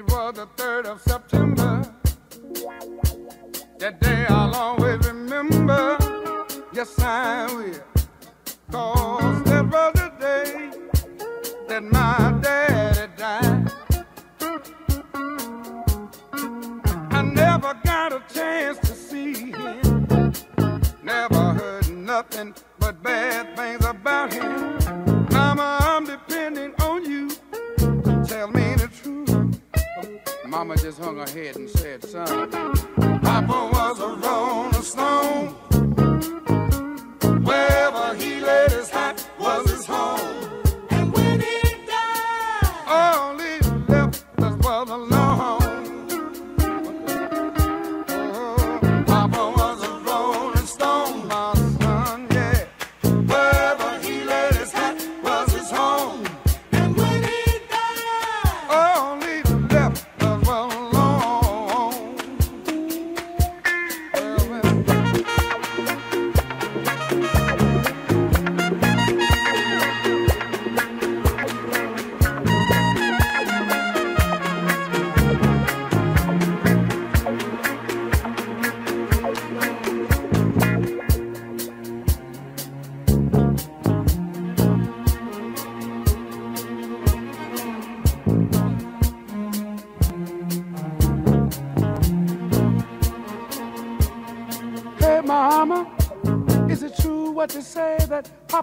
was the 3rd of September. That day I'll always remember. Yes, I will. Cause that was the day that my daddy died. I never got a chance to see him. Never heard nothing but bad things about him. Mama just hung her head and said, son, Papa was a rolling stone.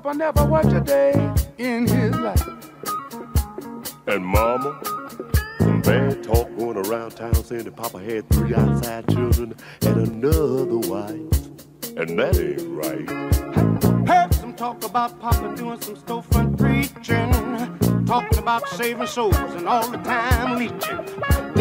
Papa never worked a day in his life? And mama, some bad talk going around town saying that Papa had three outside children and another wife. And that ain't right. Heard some talk about Papa doing some storefront preaching, talking about saving souls and all the time leeching,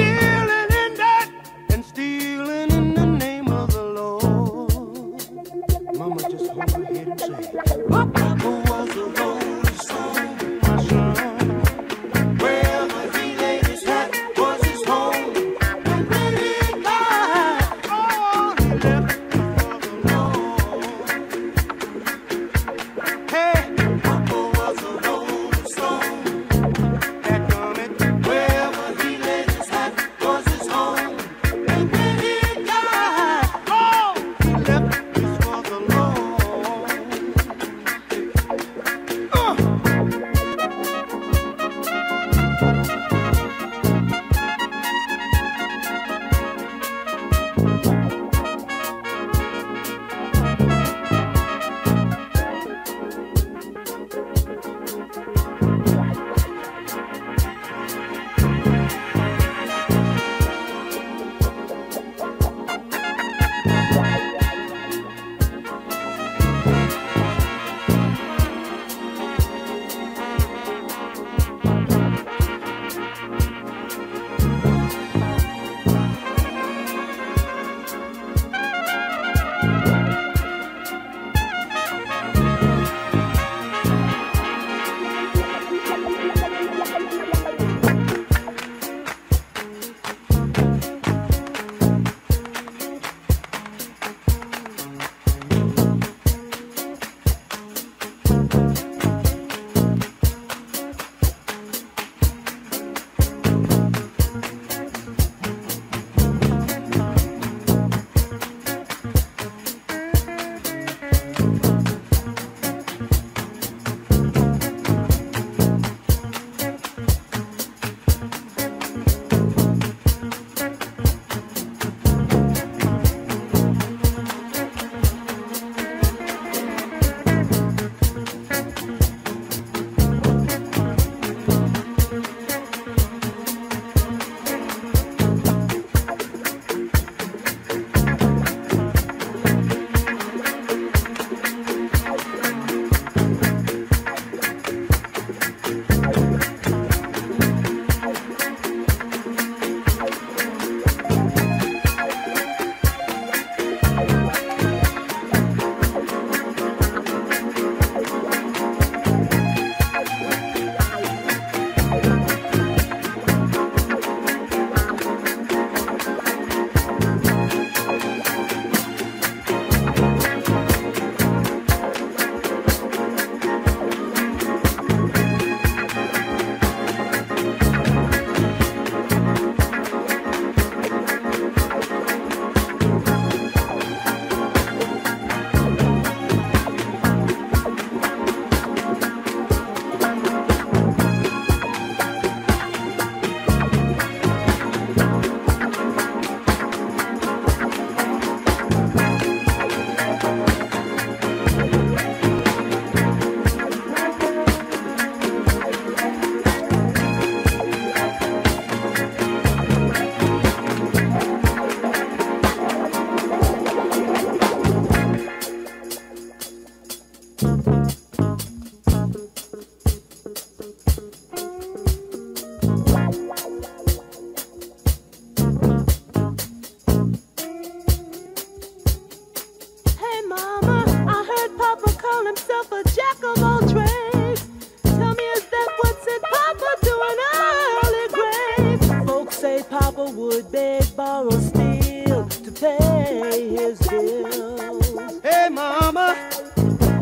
robber would beg, borrow, steal to pay his bills. Hey, mama.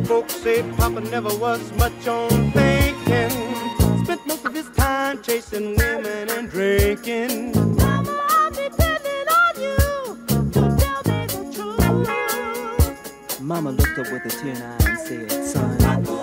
Folks say Papa never was much on thinking. Spent most of his time chasing women and drinking. Mama, I'm depending on you to tell me the truth. Mama looked up with a tear in her eye and said, son.